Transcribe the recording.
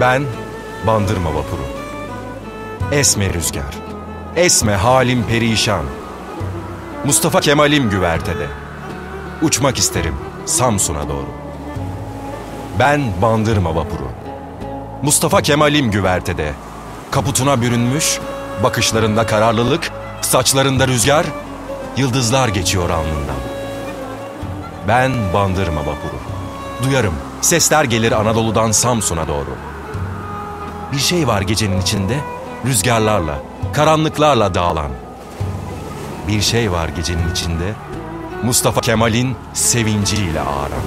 Ben Bandırma Vapuru. Esme rüzgar. Esme halim perişan. Mustafa Kemal'im güvertede. Uçmak isterim Samsun'a doğru. Ben Bandırma Vapuru. Mustafa Kemal'im güvertede. Kaputuna bürünmüş, bakışlarında kararlılık, saçlarında rüzgar, yıldızlar geçiyor alnından. Ben Bandırma Vapuru. Duyarım, sesler gelir Anadolu'dan Samsun'a doğru. Bir şey var gecenin içinde, rüzgarlarla, karanlıklarla dağılan. Bir şey var gecenin içinde, Mustafa Kemal'in sevinciyle ağıran.